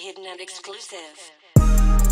Hidden and exclusive.